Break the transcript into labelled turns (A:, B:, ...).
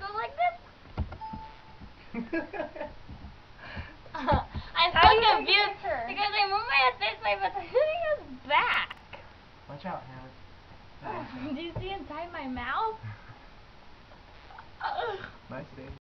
A: go like this? I'm
B: How
A: so confused because I move my head this way, but the thing goes back.
C: Watch out, Hannah.
A: Do you see inside my mouth?
C: Nice day.